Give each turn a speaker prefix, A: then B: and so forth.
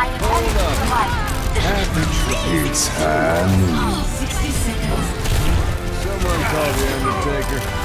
A: I am Hold to life. Someone call the Undertaker.